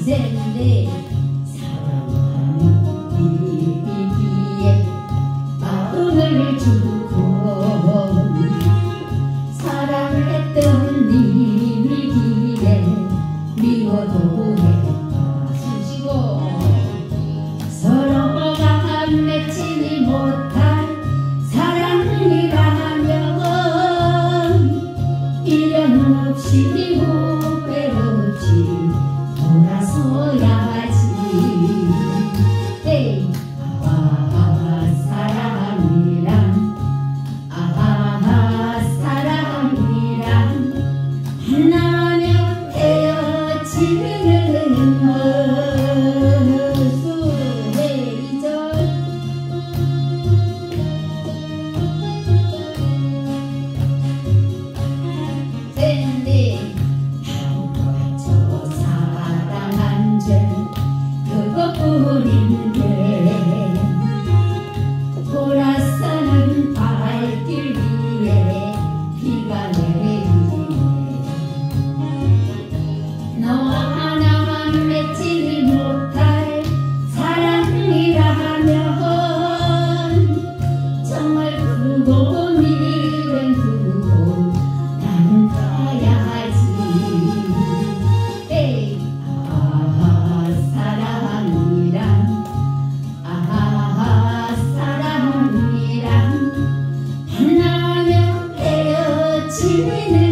밤새는데 사랑하는 비비비에 마음을 주고 사랑했던 님이 길에 미워도 했다 숨쉬고 서로가 한 맺지 못한 사랑이라면 이련 없이 버린데 you.